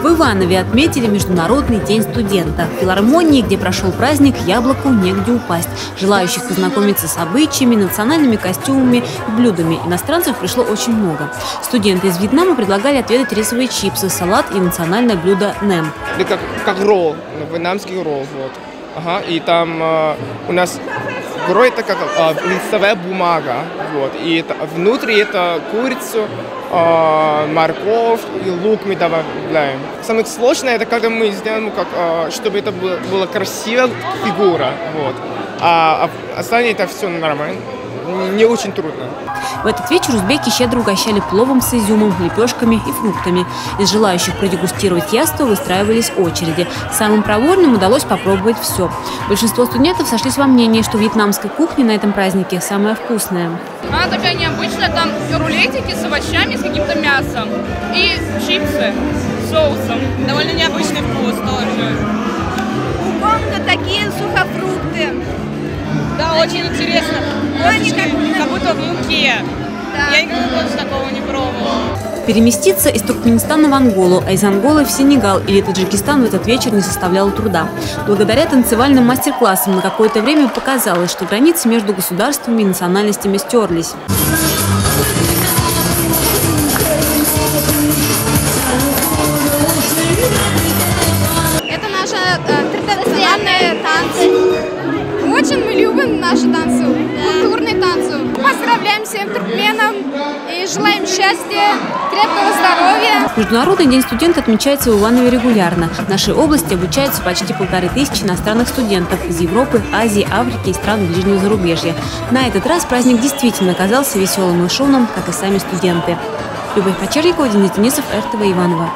В Иванове отметили Международный день студента. В филармонии, где прошел праздник, яблоку негде упасть. Желающих познакомиться с обычаями, национальными костюмами и блюдами иностранцев пришло очень много. Студенты из Вьетнама предлагали отведать рисовые чипсы, салат и национальное блюдо нэм. Это как, как ролл, вьетнамский ролл, вот. Ага, и там э, у нас гро это как э, листовая бумага, вот, и это, внутри это курицу, э, морковь и лук мы добавляем. Самое сложное это когда мы сделаем, как, э, чтобы это было, было красивая фигура, вот. А, а остальное это все нормально, не очень трудно. В этот вечер узбеки щедро угощали пловом с изюмом, лепешками и фруктами. Из желающих продегустировать яство выстраивались очереди. Самым проворным удалось попробовать все. Большинство студентов сошлись во мнении, что вьетнамская кухня на этом празднике самая вкусная. Она такая необычная, там рулетики с овощами, с каким-то мясом и чипсы с соусом. Довольно необычный вкус тоже. У Конго такие сухофрукты. Да, очень интересно. Будто в муке. Да. Я никогда тоже такого не пробовала. Переместиться из Туркменистана в Анголу, а из Анголы в Сенегал или Таджикистан в этот вечер не составляло труда. Благодаря танцевальным мастер-классам на какое-то время показалось, что границы между государствами и национальностями стерлись. Это наши э, традиционные танцы. Очень мы любим наши танцы. Поздравляем всем туркменам и желаем счастья, крепкого здоровья. Международный день студента отмечается в Иванове регулярно. В нашей области обучаются почти полторы тысячи иностранных студентов из Европы, Азии, Африки и стран ближнего зарубежья. На этот раз праздник действительно оказался веселым и шумным, как и сами студенты. Любовь Почерникова, Денис Денисов, РТВ Иваново.